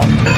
door.